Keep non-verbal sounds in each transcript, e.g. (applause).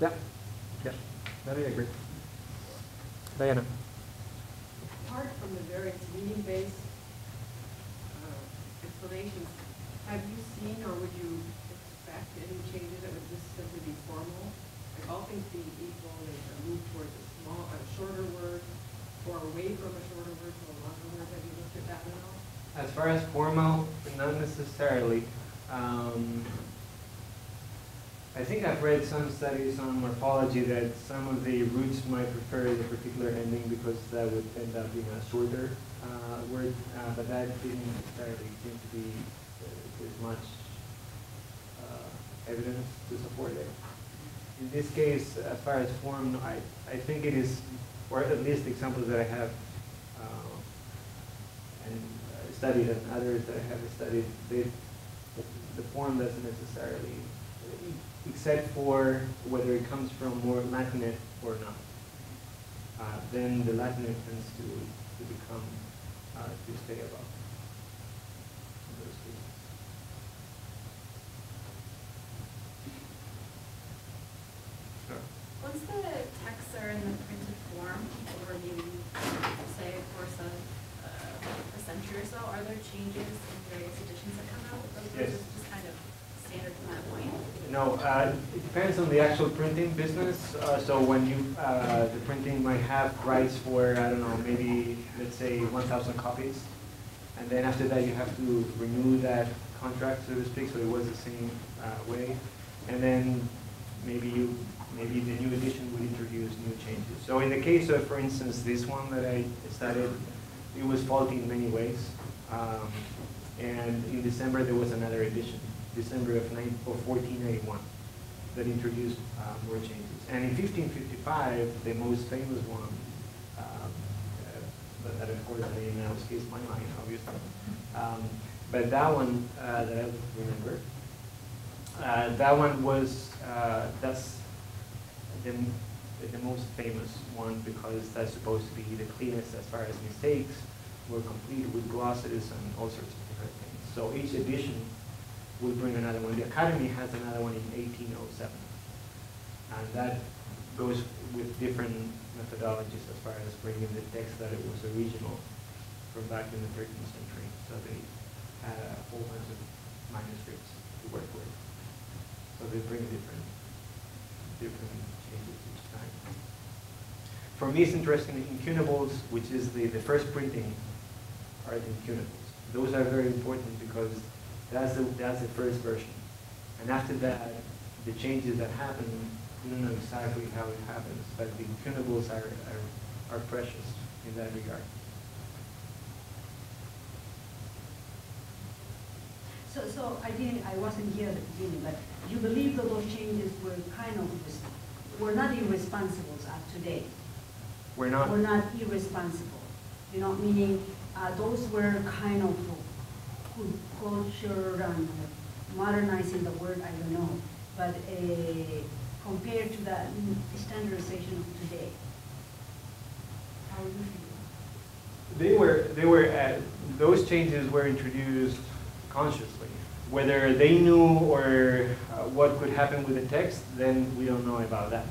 Yeah, yeah, that I agree. Diana? Apart from the various meaning-based uh, explanations, have you seen or would you expect any changes that would just simply be formal? Like all things being equal, there's a move towards a small, a shorter word, or away from a shorter word to a longer word. Have you looked at that at all? As far as formal, not necessarily. Um, I think I've read some studies on morphology that some of the roots might prefer the particular ending because that would end up being a shorter uh, word, uh, but that didn't necessarily seem to be uh, as much uh, evidence to support it. In this case, as far as form, I, I think it is, or at least examples that I have uh, and studied and others that I have studied, they, the form doesn't necessarily, except for whether it comes from more Latinate or not. Uh, then the Latinate tends to, to become, uh, to stay above. in those cases. Sure. Once the texts are in the printed form, over maybe, say, a course of uh, a century or so, are there changes in various editions that come out? Or is Yes. it just kind of standard from that point? No, uh, it depends on the actual printing business. Uh, So when you, uh, the printing might have rights for, I don't know, maybe, let's say, 1,000 copies. And then after that, you have to renew that contract, so to speak, so it was the same uh, way. And then maybe you, maybe the new edition would introduce new changes. So in the case of, for instance, this one that I studied, it was faulty in many ways. Um, And in December, there was another edition, December of nine, of fourteen eighty-one, that introduced uh, more changes. And in fifteen fifty-five, the most famous one, um, uh, but that of course name now escapes my mind, obviously. Um, But that one, uh, that I remember, uh, that one was, uh, that's the, the most famous one because that's supposed to be the cleanest as far as mistakes were complete with glosses and all sorts of different things. So each edition will bring another one. The Academy has another one in 1807. And that goes with different methodologies as far as bringing the text that it was original from back in the 13th century. So they had a whole bunch of manuscripts to work with. So they bring different, different changes each time. For me, it's interesting, incunables, which is the, the first printing, are the incunables. Those are very important because that's the, that's the first version. And after that, the changes that happen, we don't know exactly how it happens, but the incunables are, are, are precious in that regard. So, so I didn't, I wasn't here at the beginning, but you believe that those changes were kind of, were not irresponsible as today? We're not, Were not irresponsible, you know, meaning, uh, those were kind of culture and modernizing the word, I don't know, but, uh, compared to the standardization of today. How do you feel? They were, they were, uh, those changes were introduced consciously. Whether they knew or uh, what could happen with the text, then we don't know about that.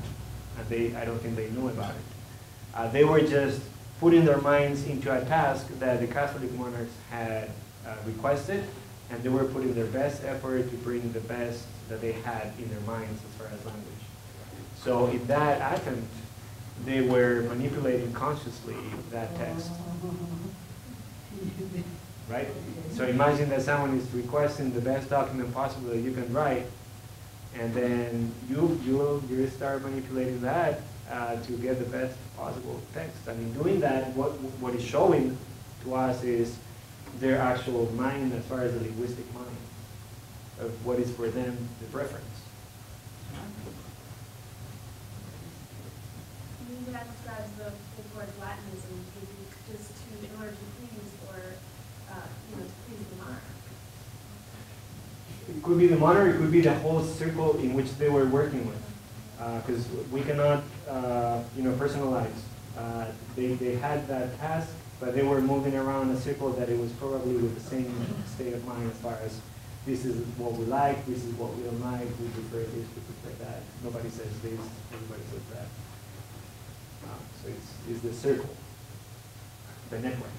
And they, I don't think they knew about it. Uh, They were just putting their minds into a task that the Catholic monarchs had uh, requested, and they were putting their best effort to bring the best that they had in their minds as far as language. So in that attempt, they were manipulating consciously that text, right? So imagine that someone is requesting the best document possible that you can write, and then you you you start manipulating that uh, to get the best possible text. I mean, doing that, what what is showing to us is their actual mind as far as the linguistic mind of what is for them the preference. You emphasize the towards Latinism, just to, in order to please or, uh, you know, to please the monarch. It could be the monarch, it could be the whole circle in which they were working with. Because we cannot, uh, you know, personalize. Uh, They, they had that task, but they were moving around a circle that it was probably with the same state of mind as far as this is what we like, this is what we don't like, we prefer this, we prefer that. nobody says this, everybody says that. Uh, So it's, it's the circle, the network.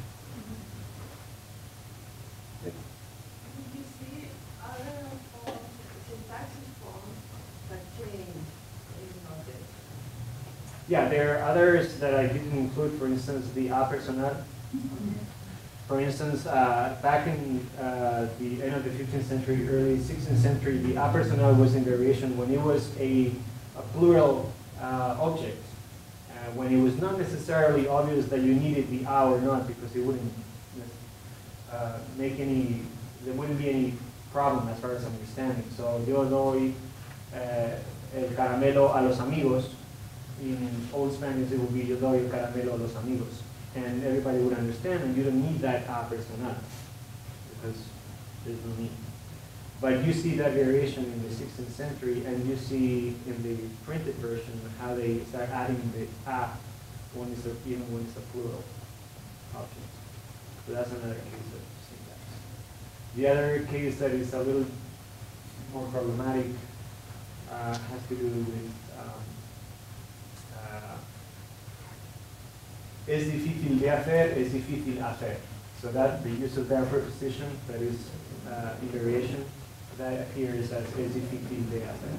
Did you see other forms, syntactic forms that change in this? Yeah, there are others that I didn't include, for instance, the a personal. For instance, uh, back in uh, the end of the 15th century, early 16th century, the a personal was in variation when it was a, a plural uh, object, uh, when it was not necessarily obvious that you needed the a or not, because it wouldn't uh, make any, there wouldn't be any problem as far as understanding. So yo doy eh, el caramelo a los amigos. In Old Spanish, it would be yo doy el caramelo a los amigos. And everybody would understand, and you don't need that a personal, because there's no need. But you see that variation in the 16th century, and you see in the printed version how they start adding the a when it's a, even when it's a plural object. So that's another case of syntax. The other case that is a little more problematic uh, has to do with um, uh, es difícil de hacer, es difícil hacer. So that the use of that preposition that is uh, in variation that appears as es difícil de hacer.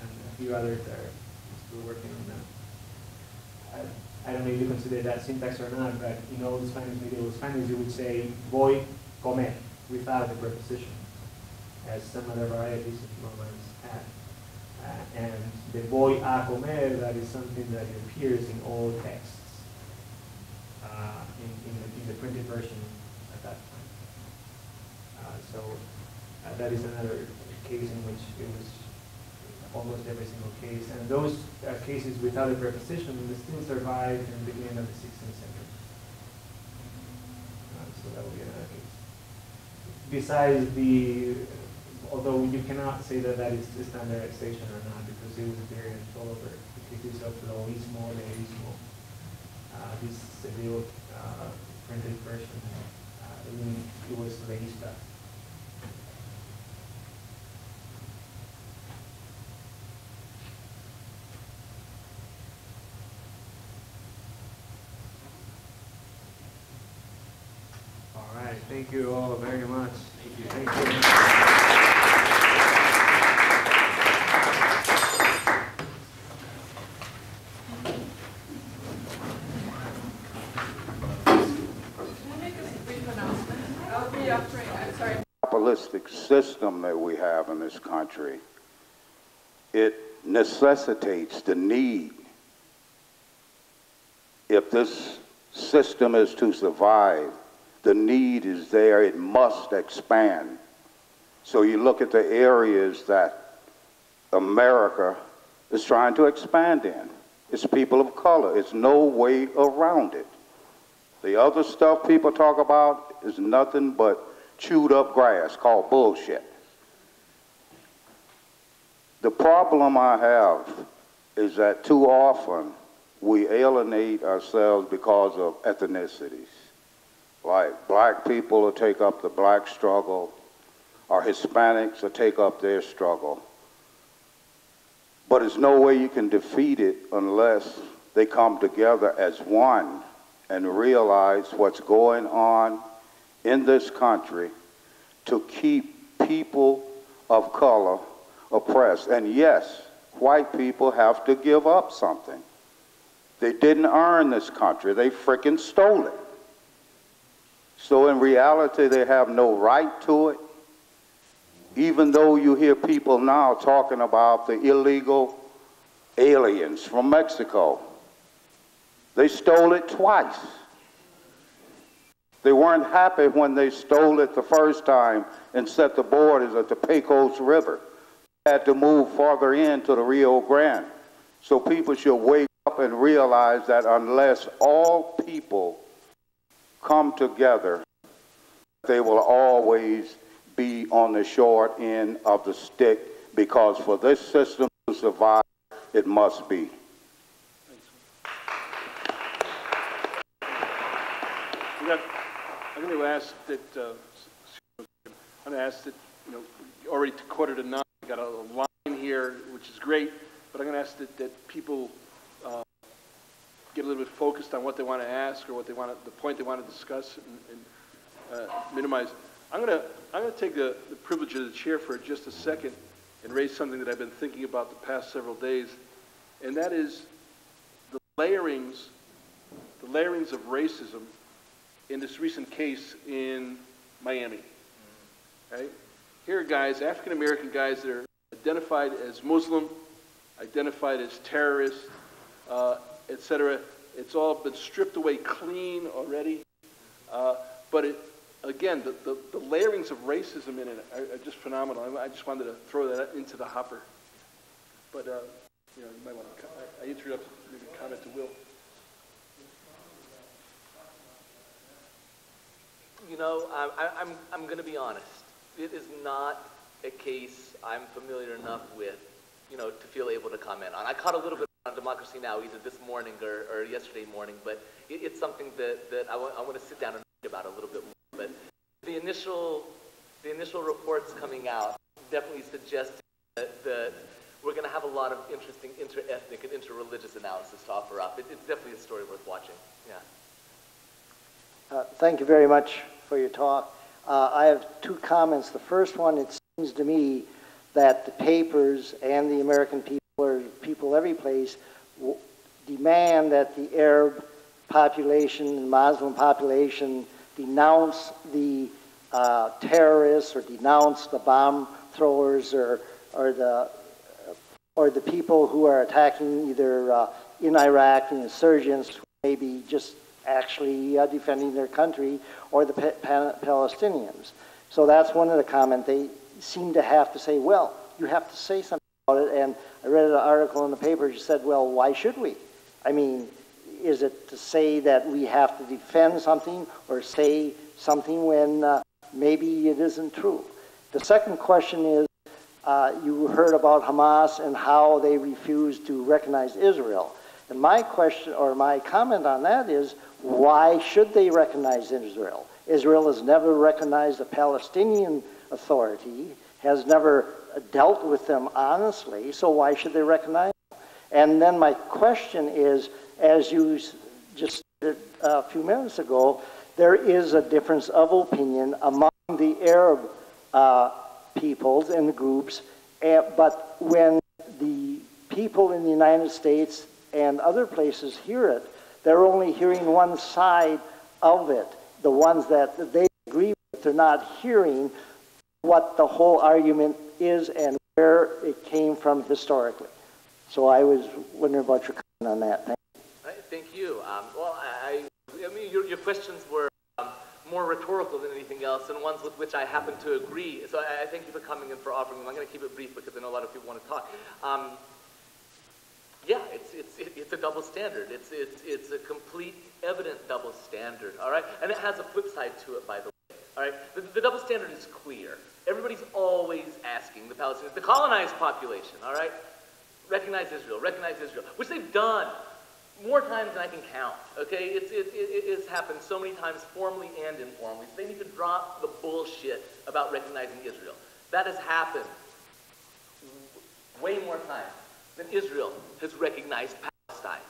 And a few others are still working on that. I, I don't know if you consider that syntax or not, but in old Spanish, medieval Spanish, you would say voy comer without the preposition, as some other varieties of Romance had. And the voy a comer, that is something that appears in all texts, uh, in, in, the, in the printed version at that time. Uh, so uh, that is another case in which it was almost every single case. And those uh, cases without a preposition still survive in the beginning of the 16th century. Uh, so that would be another case. Besides the, although you cannot say that that is the standardization or not, because it was variant all over. The cases of lo mismo, le mismo. Uh, this Seville uh, printed version, uh, it was leísta. All right, thank you all very much. Thank you. Thank you. Can I make a brief announcement? I'll be offering, I'm sorry, capitalistic system that we have in this country, it necessitates the need. If this system is to survive, the need is there, it must expand. So you look at the areas that America is trying to expand in. It's people of color. It's no way around it. The other stuff people talk about is nothing but chewed up grass called bullshit. The problem I have is that too often we alienate ourselves because of ethnicities. Like black people will take up the black struggle, or Hispanics will take up their struggle. But there's no way you can defeat it unless they come together as one and realize what's going on in this country to keep people of color oppressed. And yes, white people have to give up something. They didn't earn this country, they frickin' stole it. So in reality, they have no right to it. Even though you hear people now talking about the illegal aliens from Mexico, they stole it twice. They weren't happy when they stole it the first time and set the borders at the Pecos River. They had to move farther into the Rio Grande. So people should wake up and realize that unless all people come together, they will always be on the short end of the stick because for this system to survive, it must be. We got, I'm going to ask that, uh, I'm going to ask that, you know, already quarter to nine, We got a line here, which is great, but I'm going to ask that, that people uh, get a little bit focused on what they want to ask or what they want to, the point they want to discuss and, and uh, minimize. I'm going to, I'm going to take the, the privilege of the chair for just a second and raise something that I've been thinking about the past several days, and that is the layerings, the layerings of racism in this recent case in Miami. Right? Here are guys, African American guys that are identified as Muslim, identified as terrorists, uh, et cetera. It's all been stripped away clean already. Uh, but it, again, the, the, the layerings of racism in it are, are just phenomenal. I, just wanted to throw that into the hopper. But, uh, you know, you might want to, I, I interrupt, maybe comment to Will. You know, I, I- I'm, I'm going to be honest. It is not a case I'm familiar enough with, you know, to feel able to comment on. I caught a little bit on Democracy Now! either this morning or, or yesterday morning, but it, it's something that, that I want, I want to sit down and read about a little bit more. But the initial, the initial reports coming out definitely suggest that, that we're going to have a lot of interesting inter-ethnic and inter-religious analysis to offer up. It, it's definitely a story worth watching. Yeah. Uh, Thank you very much for your talk. Uh, I have two comments. The first one, it seems to me that the papers and the American people, or people every place, demand that the Arab population Muslim population denounce the uh, terrorists or denounce the bomb throwers or, or the or the people who are attacking either uh, in Iraq, the insurgents, maybe just actually uh, defending their country, or the pa- pa- Palestinians. So that's one of the comments. They seem to have to say, well, you have to say something about it. And I read an article in the paper that said, well, why should we? I mean, is it to say that we have to defend something or say something when uh, maybe it isn't true? The second question is, uh, you heard about Hamas and how they refuse to recognize Israel. And my question or my comment on that is why should they recognize Israel? Israel has never recognized the Palestinian Authority, has never dealt with them honestly, so why should they recognize them? And then my question is as you just said a few minutes ago, there is a difference of opinion among the Arab uh, peoples and the groups, eh, but when the people in the United States and other places hear it, they're only hearing one side of it. The ones that they agree with, they're not hearing what the whole argument is and where it came from historically. So I was wondering about your comment on that. Thank Right, Thank you. Um, well, I, I mean, your, your questions were um, more rhetorical than anything else, and ones with which I happen to agree. So I, I thank you for coming and for offering them. I'm going to keep it brief because I know a lot of people want to talk. Um, it's, it's, it's a double standard. It's, it's, it's a complete, evident double standard, all right? And it has a flip side to it, by the way, all right? The, the double standard is clear. Everybody's always asking the Palestinians, the colonized population, all right? Recognize Israel, recognize Israel, which they've done more times than I can count, okay? It's, it, it, it has happened so many times, formally and informally. So they need to drop the bullshit about recognizing Israel. That has happened way more times than Israel has recognized Palestine.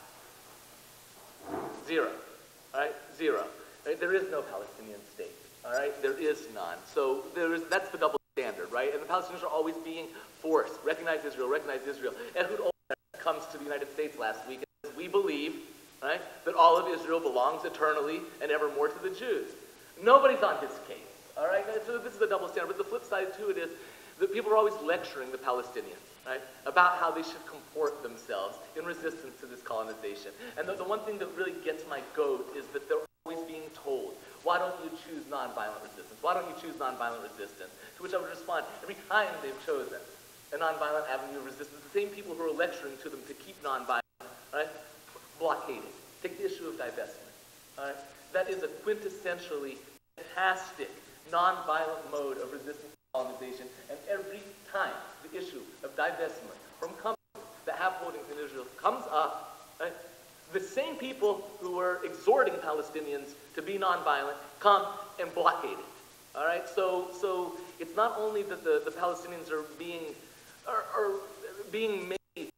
Zero. All right? Zero. Right? There is no Palestinian state. All right? There is none. So there is, that's the double standard, right? And the Palestinians are always being forced. Recognize Israel, recognize Israel. Ehud Olmert comes to the United States last week and says, we believe, right, that all of Israel belongs eternally and evermore to the Jews. Nobody's on his case. All right? So this is the double standard. But the flip side to it is people are always lecturing the Palestinians, right, about how they should comport themselves in resistance to this colonization. And the, the one thing that really gets my goat is that they're always being told, why don't you choose nonviolent resistance? Why don't you choose nonviolent resistance? To which I would respond, every time they've chosen a nonviolent avenue of resistance, the same people who are lecturing to them to keep nonviolent, right, blockaded. Take the issue of divestment. Right? That is a quintessentially fantastic nonviolent mode of resisting colonization. And every time the issue of divestment from companies that have holdings in Israel comes up, right, the same people who were exhorting Palestinians to be nonviolent come and blockade it. All right, so so it's not only that the, the Palestinians are being being made, being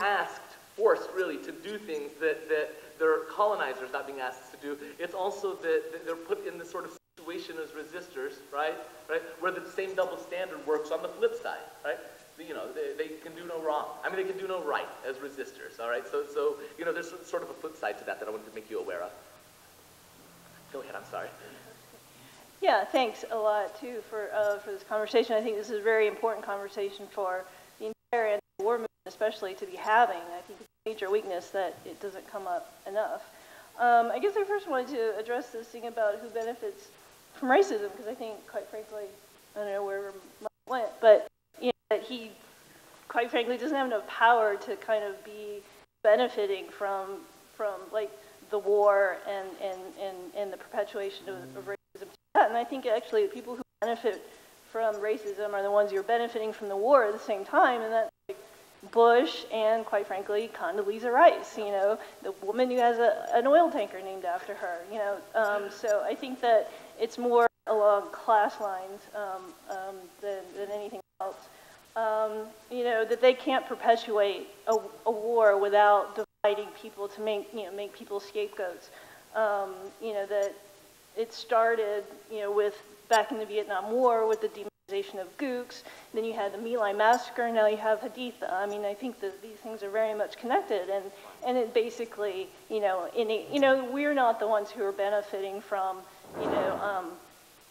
asked, forced really to do things that, that their colonizers not being asked to do. It's also that, that they're put in this sort of situation as resistors, right? Right? Where the same double standard works on the flip side, right? You know, they, they can do no wrong. I mean, they can do no right as resistors, all right? So, so, you know, there's sort of a flip side to that that I wanted to make you aware of. Go ahead, I'm sorry. Yeah, thanks a lot too for, uh, for this conversation. I think this is a very important conversation for the entire anti-war movement, especially to be having. I think it's a major weakness that it doesn't come up enough. Um, I guess I first wanted to address this thing about who benefits from racism, because I think, quite frankly, I don't know where Mike went, but you know, that he, quite frankly, doesn't have enough power to kind of be benefiting from, from like the war and, and, and, and the perpetuation of, of racism. And I think actually the people who benefit from racism are the ones who are benefiting from the war at the same time, and that's Bush and, quite frankly, Condoleezza Rice, you know, the woman who has a, an oil tanker named after her, you know. Um, so I think that it's more along class lines um, um, than, than anything else. Um, you know, that they can't perpetuate a, a war without dividing people to make, you know, make people scapegoats. Um, you know, that it started, you know, with back in the Vietnam War with the of Gooks. Then you had the My massacre. Now you have Haditha. I mean, I think that these things are very much connected, and and it basically, you know, in you know, we're not the ones who are benefiting from, you know, um,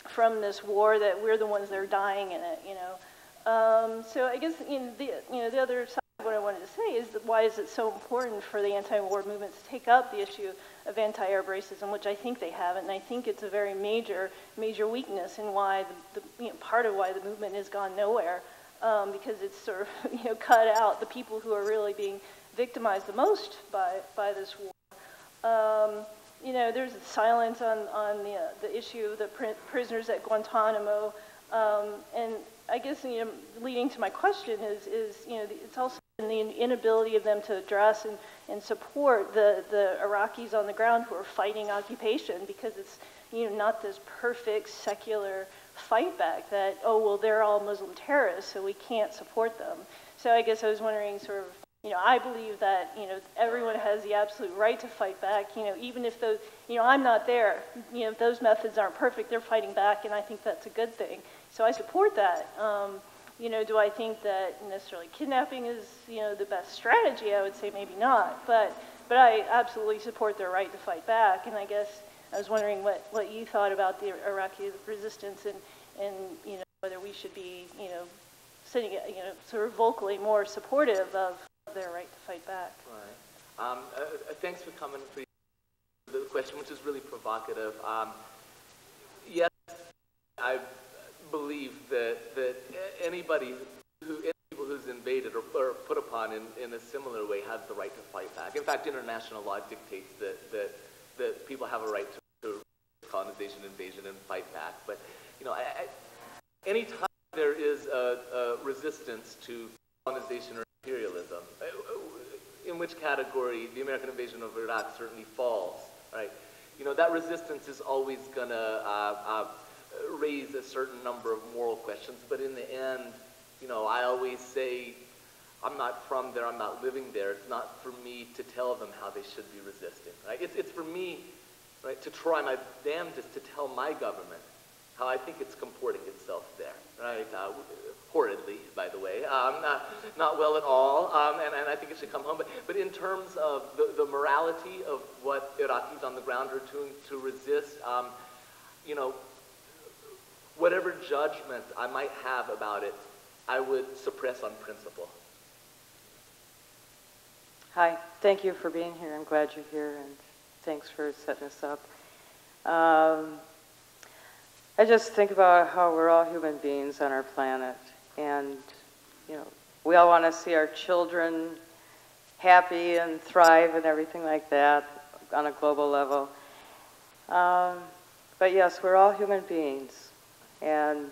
from this war. That we're the ones that are dying in it, you know. Um, so I guess you know, the you know the other side of what I wanted to say is why is it so important for the anti-war movement to take up the issue of anti-Arab racism, which I think they haven't, and I think it's a very major major weakness in why the, the you know, part of why the movement has gone nowhere um, because it's sort of (laughs) you know cut out the people who are really being victimized the most by by this war. Um, you know, there's silence on on the uh, the issue of the pr- prisoners at Guantanamo, um, and I guess you know, leading to my question is, is you know, it's also the inability of them to address and, and support the, the Iraqis on the ground who are fighting occupation because it's you know not this perfect secular fight back that oh well they're all Muslim terrorists so we can't support them. So I guess I was wondering sort of you know I believe that you know everyone has the absolute right to fight back. You know even if those you know I'm not there. You know if those methods aren't perfect, they're fighting back, and I think that's a good thing. So I support that. Um, you know, do I think that necessarily kidnapping is, you know, the best strategy? I would say maybe not. But, but I absolutely support their right to fight back. And I guess I was wondering what, what you thought about the Iraqi resistance and, and, you know, whether we should be, you know, sitting, you know, sort of vocally more supportive of their right to fight back. Right. Um, uh, uh thanks for coming for the question, which is really provocative. Um, yes, I believe that, that anybody who, anybody who's invaded or, or put upon in, in a similar way has the right to fight back. In fact, international law dictates that, that, that people have a right to, to colonization, invasion, and fight back. But, you know, I, I, anytime there is a, a resistance to colonization or imperialism, uh, in which category the American invasion of Iraq certainly falls, right? You know, that resistance is always going to uh, uh, raise a certain number of moral questions, but in the end, you know, I always say, I'm not from there, I'm not living there. It's not for me to tell them how they should be resisting, right? It's, it's for me, right, to try my damnedest to tell my government how I think it's comporting itself there, right? Uh, horridly, by the way, um, not, not well at all, um, and, and I think it should come home. But, but in terms of the, the morality of what Iraqis on the ground are doing to resist, um, you know, whatever judgment I might have about it, I would suppress on principle. Hi, thank you for being here. I'm glad you're here, and thanks for setting us up. Um, I just think about how we're all human beings on our planet, and you know, we all want to see our children happy and thrive and everything like that on a global level. Um, but yes, we're all human beings, and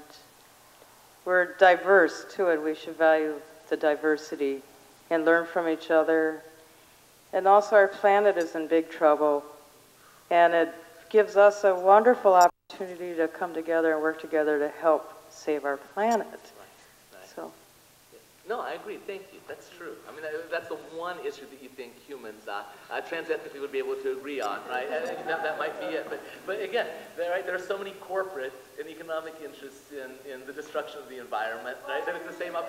we're diverse too, and we should value the diversity and learn from each other. And also, our planet is in big trouble, and it gives us a wonderful opportunity to come together and work together to help save our planet. No, I agree, thank you, that's true. I mean, that's the one issue that you think humans, uh, uh, trans-ethnically would be able to agree on, right? And that, that might be it, but, but again, there, right, there are so many corporate and economic interests in, in the destruction of the environment, right? That it's the same up